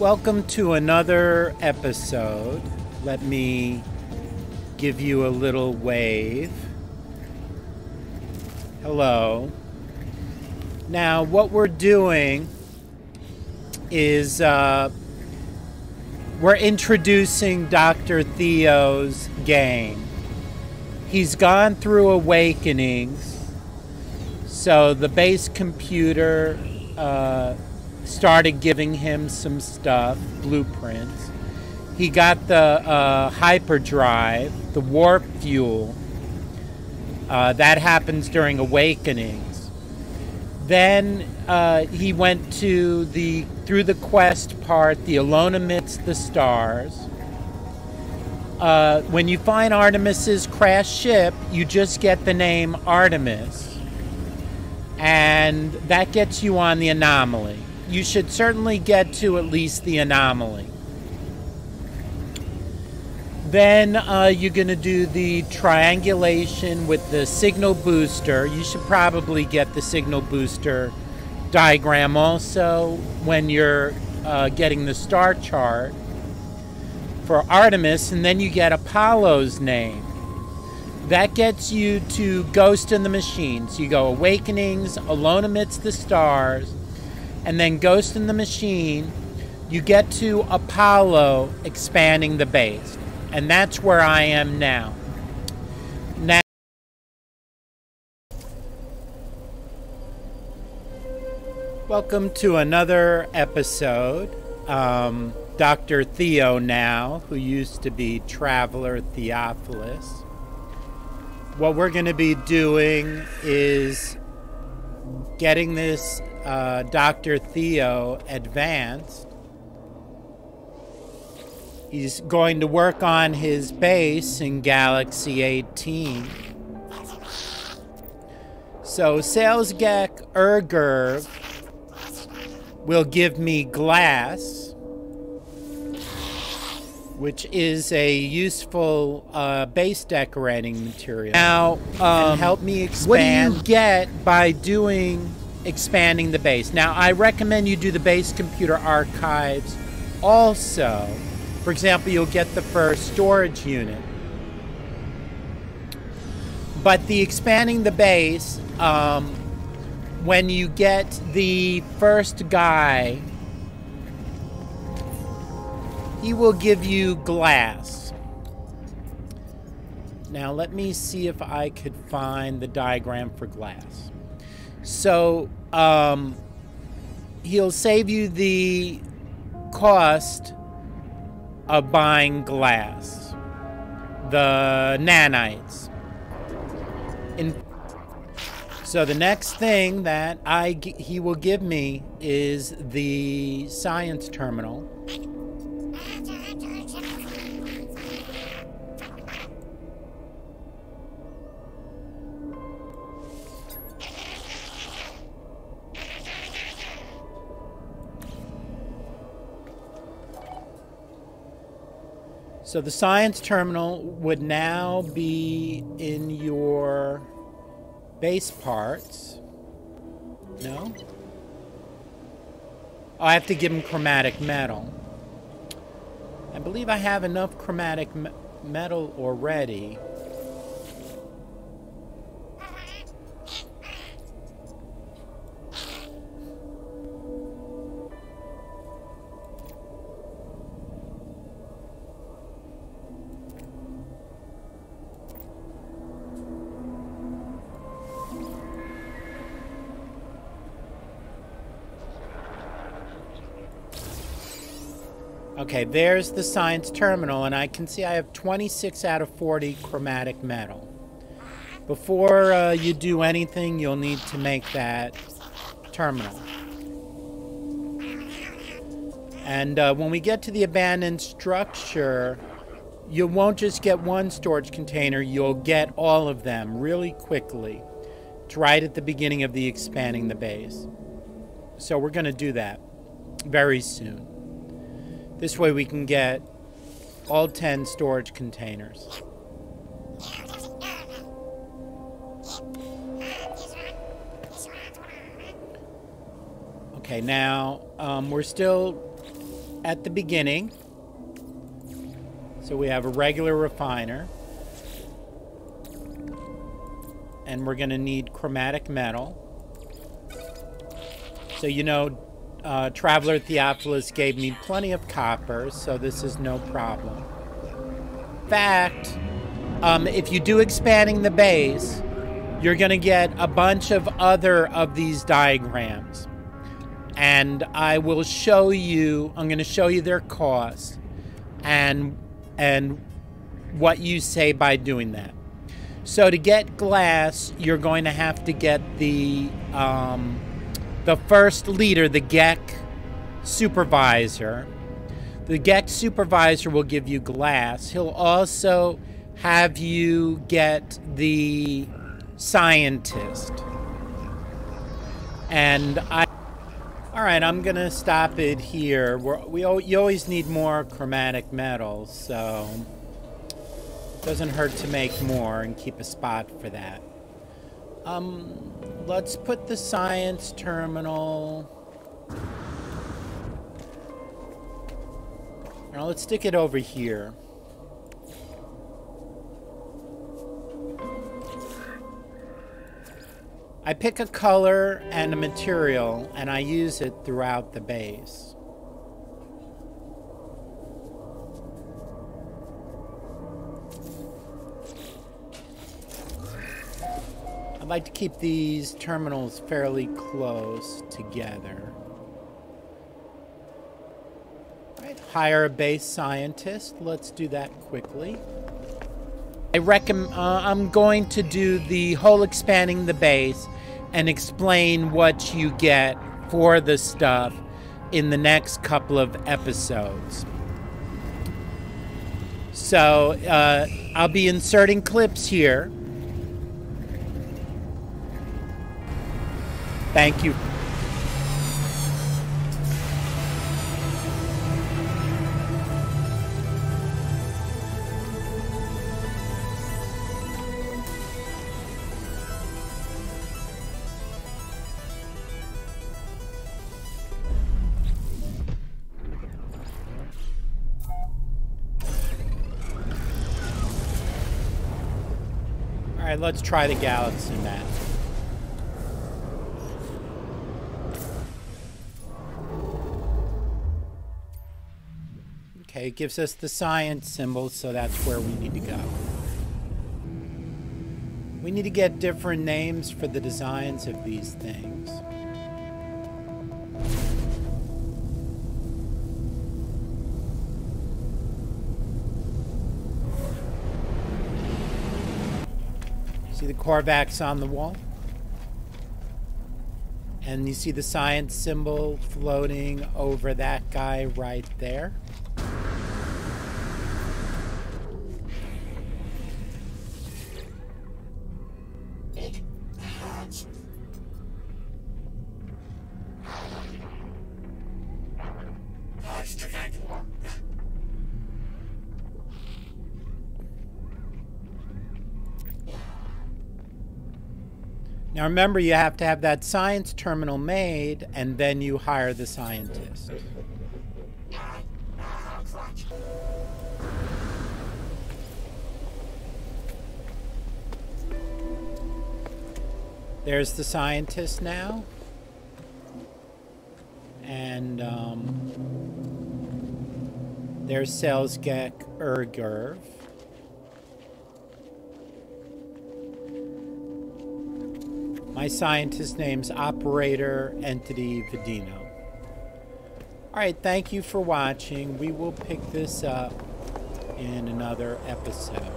Welcome to another episode. Let me give you a little wave. Hello. Now, what we're doing is uh, we're introducing Dr. Theo's game. He's gone through awakenings, so the base computer. Uh, started giving him some stuff, blueprints. He got the uh, hyperdrive, the warp fuel. Uh, that happens during awakenings. Then uh, he went to the through the quest part, the alone amidst the stars. Uh, when you find Artemis's crashed ship, you just get the name Artemis, and that gets you on the anomaly you should certainly get to at least the anomaly. Then uh, you're going to do the triangulation with the signal booster. You should probably get the signal booster diagram also when you're uh, getting the star chart for Artemis, and then you get Apollo's name. That gets you to Ghost in the Machine. So you go Awakenings, Alone Amidst the Stars, and then Ghost in the Machine, you get to Apollo expanding the base. And that's where I am now. Now, welcome to another episode. Um, Dr. Theo now, who used to be Traveler Theophilus. What we're going to be doing is getting this uh, Dr. Theo advanced. He's going to work on his base in Galaxy 18. So Salesgek Urger will give me glass, which is a useful uh, base decorating material. Now, um, help me expand. What do you get by doing expanding the base. Now, I recommend you do the base computer archives also. For example, you'll get the first storage unit. But the expanding the base, um, when you get the first guy, he will give you glass. Now, let me see if I could find the diagram for glass. So um, he'll save you the cost of buying glass, the nanites. In, so the next thing that I he will give me is the science terminal. So the science terminal would now be in your base parts. No? Oh, I have to give him chromatic metal. I believe I have enough chromatic me metal already. Okay, there's the science terminal, and I can see I have 26 out of 40 chromatic metal. Before uh, you do anything, you'll need to make that terminal. And uh, when we get to the abandoned structure, you won't just get one storage container, you'll get all of them really quickly. It's right at the beginning of the expanding the base. So we're going to do that very soon. This way we can get all 10 storage containers. Okay, now um, we're still at the beginning. So we have a regular refiner. And we're going to need chromatic metal. So, you know, uh, Traveler Theophilus gave me plenty of copper, so this is no problem. Fact, um, if you do expanding the base, you're going to get a bunch of other of these diagrams. And I will show you, I'm going to show you their cost and, and what you say by doing that. So to get glass, you're going to have to get the, um, the first leader, the Gek supervisor. The Gek supervisor will give you glass. He'll also have you get the scientist. And I. All right, I'm gonna stop it here. We're, we you always need more chromatic metals, so doesn't hurt to make more and keep a spot for that. Um, let's put the science terminal. Now let's stick it over here. I pick a color and a material and I use it throughout the base. I'd like to keep these terminals fairly close together. Right, hire a base scientist. Let's do that quickly. I recommend. Uh, I'm going to do the whole expanding the base and explain what you get for the stuff in the next couple of episodes. So uh, I'll be inserting clips here. Thank you. Alright, let's try the galaxy map. It gives us the science symbol, so that's where we need to go. We need to get different names for the designs of these things. See the Korvax on the wall? And you see the science symbol floating over that guy right there? Now remember, you have to have that science terminal made, and then you hire the scientist. There's the scientist now. And um, there's Salesgek Urgerv. My scientist name's Operator Entity Vidino. Alright, thank you for watching. We will pick this up in another episode.